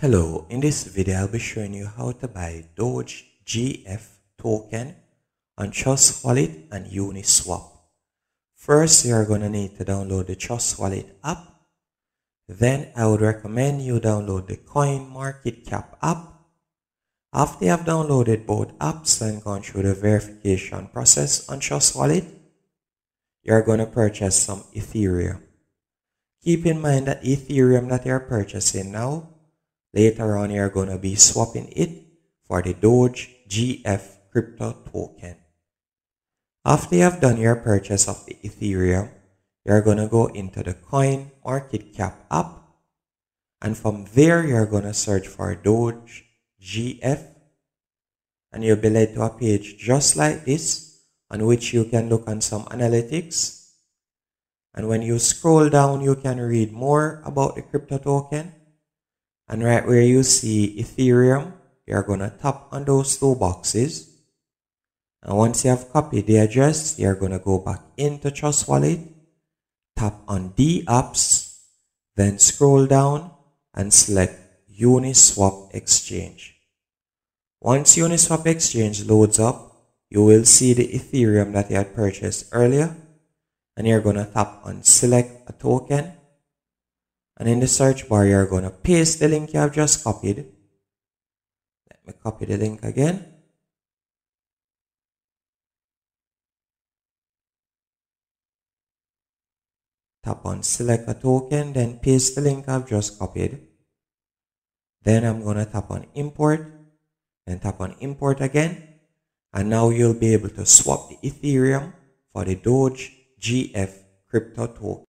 Hello, in this video I'll be showing you how to buy Doge GF token on Trust Wallet and Uniswap. First, you're going to need to download the Trust Wallet app. Then I would recommend you download the Coin Market Cap app. After you have downloaded both apps and gone through the verification process on Trust Wallet, you're going to purchase some Ethereum. Keep in mind that Ethereum that you're purchasing now Later on, you're going to be swapping it for the Doge GF crypto token. After you have done your purchase of the Ethereum, you're going to go into the Coin Market Cap app. And from there, you're going to search for Doge GF. And you'll be led to a page just like this on which you can look on some analytics. And when you scroll down, you can read more about the crypto token and right where you see Ethereum, you're going to tap on those two boxes. And once you have copied the address, you're going to go back into Trust Wallet, tap on the apps, then scroll down and select Uniswap Exchange. Once Uniswap Exchange loads up, you will see the Ethereum that you had purchased earlier and you're going to tap on select a token and in the search bar, you're going to paste the link you have just copied. Let me copy the link again. Tap on select a token, then paste the link I've just copied. Then I'm going to tap on import, then tap on import again. And now you'll be able to swap the Ethereum for the Doge GF crypto token.